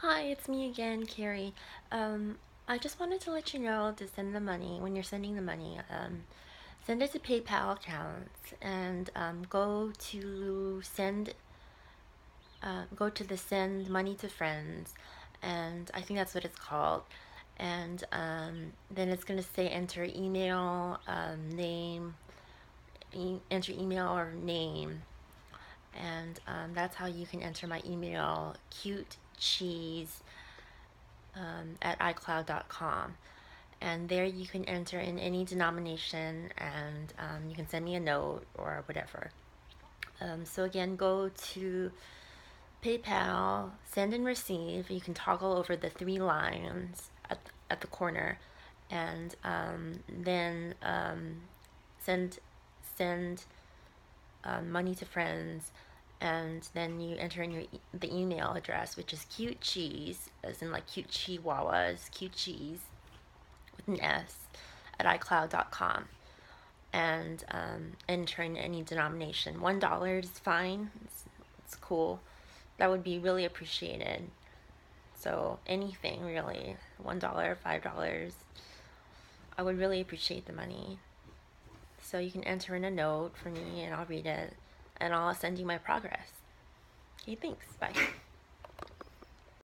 Hi, it's me again, Kerri. Um, I just wanted to let you know to send the money when you're sending the money. Um, send it to PayPal accounts and um, go to send. Uh, go to the send money to friends, and I think that's what it's called. And um, then it's gonna say enter email, um, name, e- enter email or name, and um, that's how you can enter my email. Cute cheese um, at iCloud.com. And there you can enter in any denomination and um, you can send me a note or whatever. Um, so again, go to PayPal, send and receive. You can toggle over the three lines at, at the corner and um, then um, send send um, money to friends and then you enter in your the email address which is cute cheese as in like cute chihuahuas cute cheese with an s at icloud.com and um, enter in any denomination. One dollar is fine. It's, it's cool. That would be really appreciated. So anything really. One dollar five dollars. I would really appreciate the money. So you can enter in a note for me and i'll read it and i'll send you my progress. Okay thanks. Bye